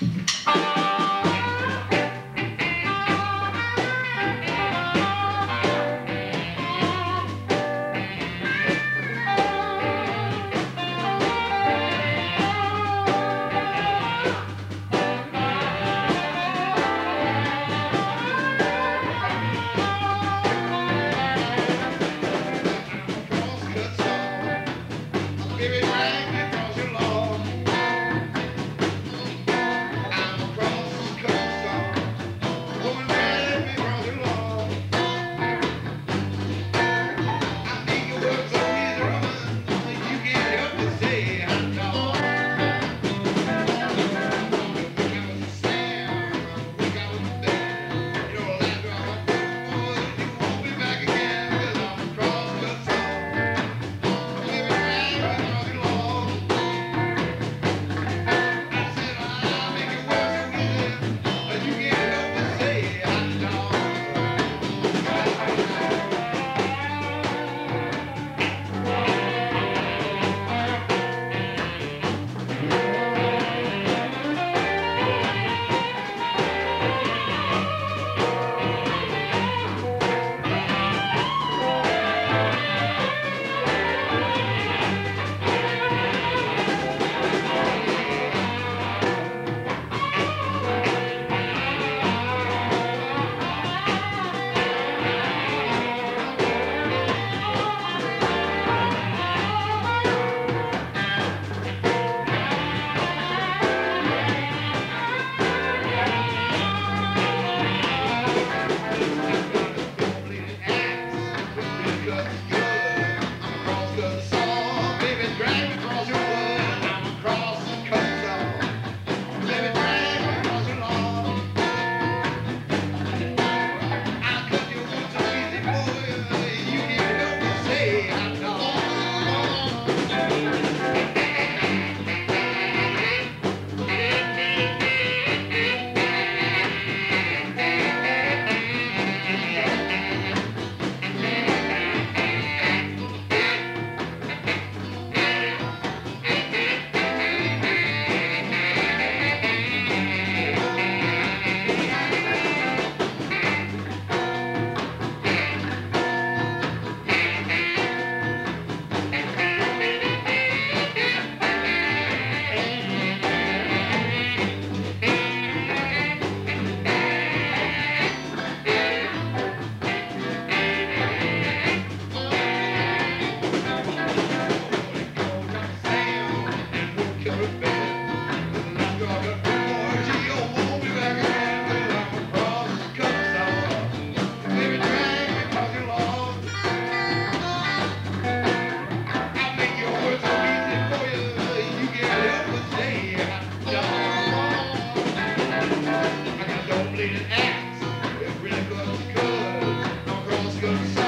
Música something and act. If we got the colors, I'm crossing